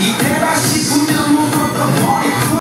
Yeah.